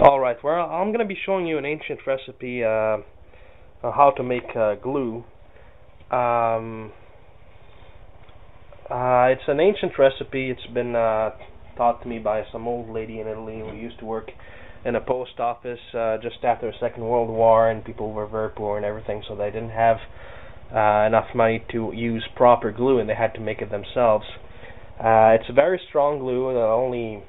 Alright, well, I'm going to be showing you an ancient recipe uh, on how to make uh, glue. Um, uh, it's an ancient recipe. It's been uh, taught to me by some old lady in Italy who used to work in a post office uh, just after the Second World War, and people were very poor and everything, so they didn't have uh, enough money to use proper glue, and they had to make it themselves. It's a very strong glue, only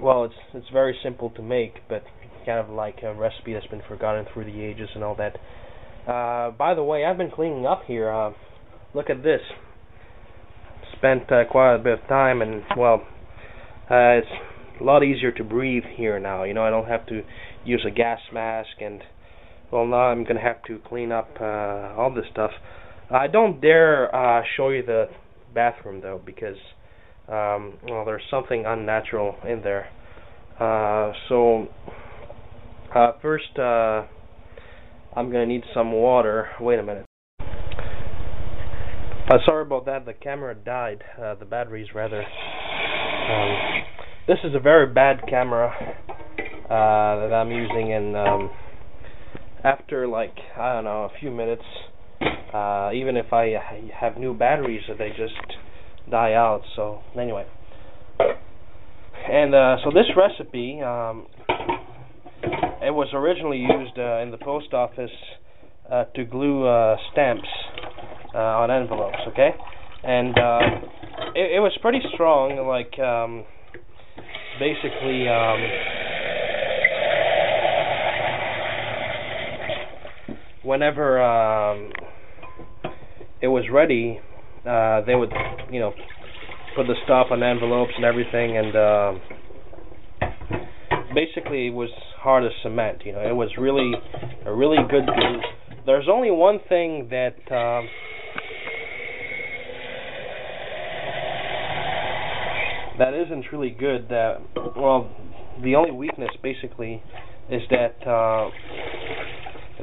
well, it's it's very simple to make, but kind of like a recipe that's been forgotten through the ages and all that. Uh, by the way, I've been cleaning up here. Uh, look at this. Spent uh, quite a bit of time, and well, uh, it's a lot easier to breathe here now. You know, I don't have to use a gas mask, and well, now I'm gonna have to clean up uh, all this stuff. I don't dare uh, show you the bathroom though, because um, well, there's something unnatural in there. Uh, so uh, first, uh, I'm gonna need some water. Wait a minute. Uh, sorry about that. The camera died. Uh, the batteries, rather. Um, this is a very bad camera uh, that I'm using, and um, after like I don't know a few minutes, even if I have new batteries, they just die out. So anyway, and uh, so this recipe, um, it was originally used uh, in the post office uh, to glue uh, stamps uh, on envelopes. Okay, and uh, it, it was pretty strong. Like um, basically. Um, whenever um, it was ready, uh, they would, you know, put the stuff on envelopes and everything, and uh, basically it was hard as cement. You know, it was really a really good glue. There's only one thing that. Um, that isn't really good that well the only weakness basically is that uh,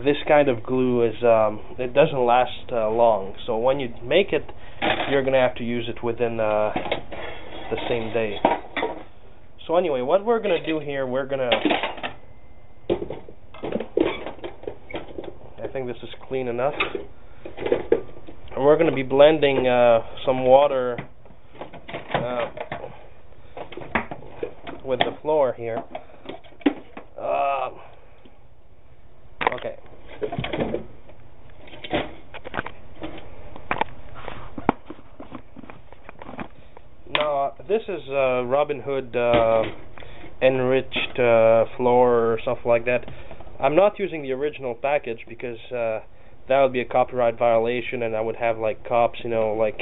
this kind of glue is um, it doesn't last uh, long so when you make it you're going to have to use it within uh, the same day. So anyway, what we're going to do here, we're going to... I think this is clean enough. And we're going to be blending uh, some water uh, with the floor here. Uh, okay. this is uh, Robin Hood uh, enriched uh, floor or something like that. I'm not using the original package because uh, that would be a copyright violation, and I would have like cops, you know, like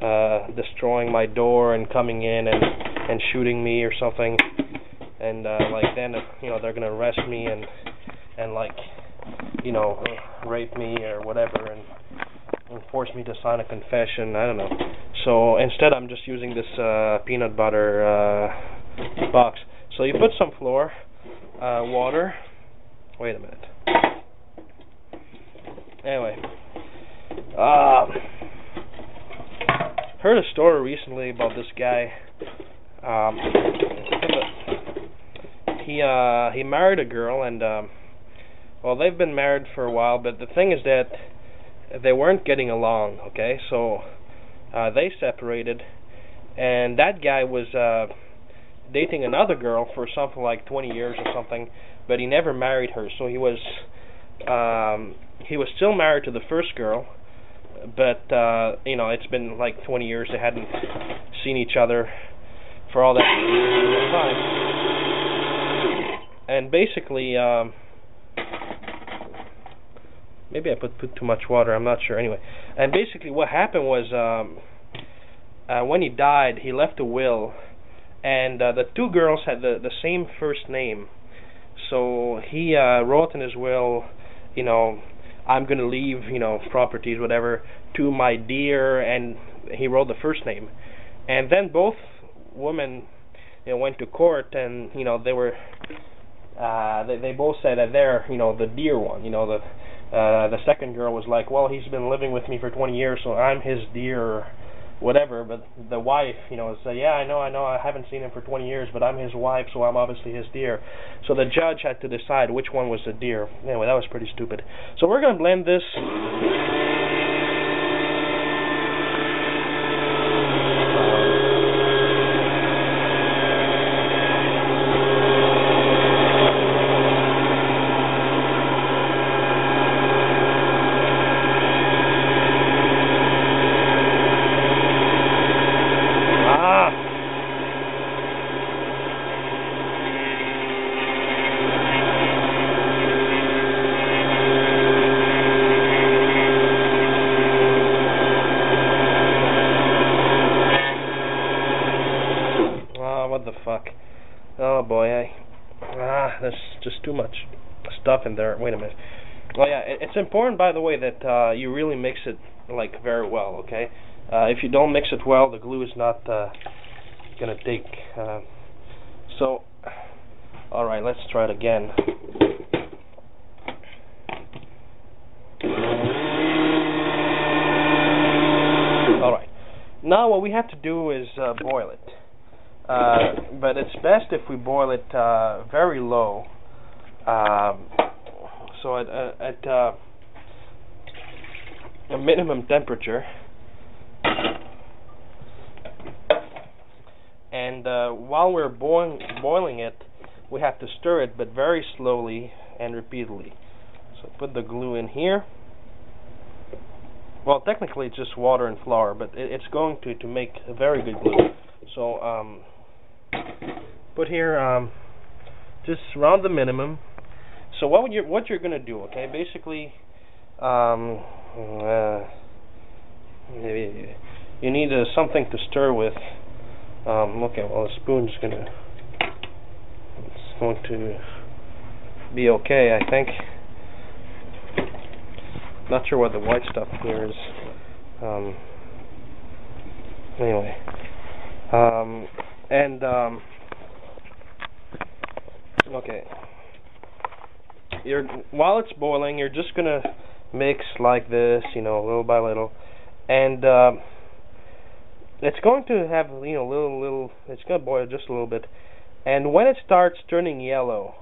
uh, destroying my door and coming in and and shooting me or something, and uh, like then you know they're gonna arrest me and and like you know rape me or whatever and and force me to sign a confession. I don't know. So instead, I'm just using this uh, peanut butter uh, box. So you put some flour, uh, water. Wait a minute. Anyway, uh, heard a story recently about this guy. Um, he uh, he married a girl, and um, well, they've been married for a while. But the thing is that they weren't getting along. Okay, so uh, they separated, and that guy was uh, dating another girl for something like 20 years or something, but he never married her. So he was um, he was still married to the first girl, but uh, you know it's been like 20 years. They hadn't seen each other for all that time, and basically. Um, maybe I put put too much water. I'm not sure. Anyway, and basically what happened was um, uh, when he died, he left a will, and uh, the two girls had the the same first name. So he uh, wrote in his will, you know, I'm going to leave, you know, properties, whatever, to my dear, and he wrote the first name, and then both women, you know, went to court, and you know they were. Uh, they, they both said that they're, you know, the dear one, you know, the uh, the second girl was like, well, he's been living with me for 20 years, so I'm his dear whatever. But the wife, you know, say, yeah, I know, I know, I haven't seen him for 20 years, but I'm his wife, so I'm obviously his dear. So the judge had to decide which one was the dear. Anyway, that was pretty stupid. So we're gonna blend this. what the fuck? Oh boy, I ah, there's just too much in there. Wait a minute. Well, yeah, it's important, by the way, that uh, you really mix it like very well. Okay, uh, if you don't mix it well, the glue is not uh, gonna take. Uh, so, all right, let's try it again. All right. Now what we have to do is uh, boil it. Uh, but it's best if we boil it uh, very low. Um, so at, uh, at uh, a minimum temperature. And uh, while we're boiling, boiling it, we have to stir it, but very slowly and repeatedly. So put the glue in here. Well, technically it's just water and flour, but it, it's going to, to make a very good glue. So, um, put here um, just around the minimum. So what would you what you're gonna do? Okay, basically, um, uh, you need uh, something to stir with. Um, okay, well the spoon's gonna it's going to be okay, I think. Not sure what the white stuff here is. Um, anyway, um, and um, okay you're while it's boiling you're just gonna mix like this you know little by little. And uh, it's going to have you know little little it's gonna boil just a little bit. And when it starts turning yellow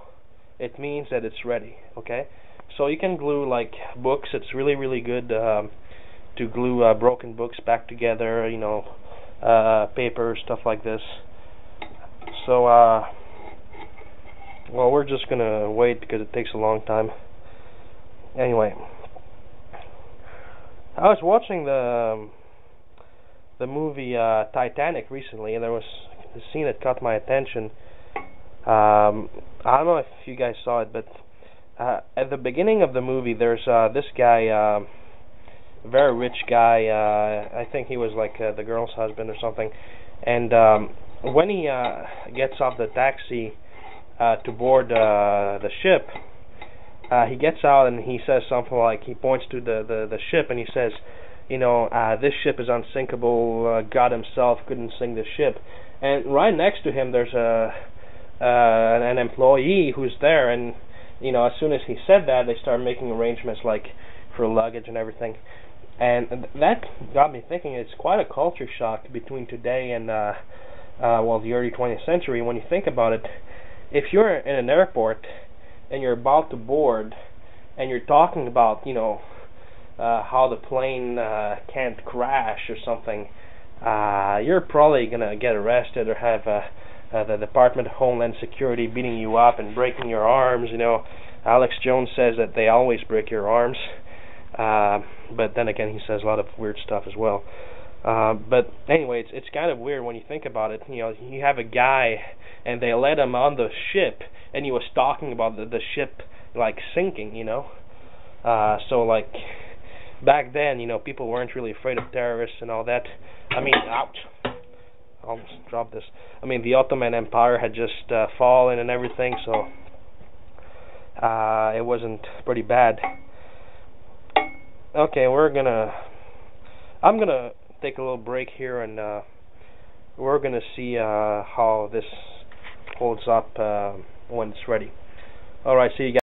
it means that it's ready okay? So you can glue like books. It's really really good um, to glue uh, broken books back together you know uh, paper stuff like this. So, uh, well, we're just gonna wait because it takes a long time. Anyway, I was watching the um, the movie uh, Titanic recently, and there was a scene that caught my attention. Um, I don't know if you guys saw it, but uh, at the beginning of the movie, there's uh, this guy, uh, very rich guy. Uh, I think he was like uh, the girl's husband or something, and um, when he uh, gets off the taxi uh, to board uh, the ship, uh, he gets out and he says something like he points to the the, the ship and he says, you know, uh, this ship is unsinkable. Uh, God Himself couldn't sink the ship. And right next to him, there's a uh, an employee who's there, and you know, as soon as he said that, they start making arrangements like for luggage and everything. And that got me thinking. It's quite a culture shock between today and uh, uh, well, the early 20th century. When you think about it, if you're in an airport and you're about to board and you're talking about, you know, uh, how the plane uh, can't crash or something, uh, you're probably gonna get arrested or have uh, uh, the Department of Homeland Security beating you up and breaking your arms. You know, Alex Jones says that they always break your arms, uh, but then again, he says a lot of weird stuff as well. Uh, but anyway, it's it's kind of weird when you think about it. You know, you have a guy, and they let him on the ship, and he was talking about the the ship like sinking. You know, uh, so like back then, you know, people weren't really afraid of terrorists and all that. I mean, ouch. Almost dropped this. I mean, the Ottoman Empire had just uh, fallen and everything, so uh, it wasn't pretty bad. Okay, we're gonna. I'm gonna take a little break here and uh, we're going to see uh, how this holds up uh, when it's ready. Alright, see you guys.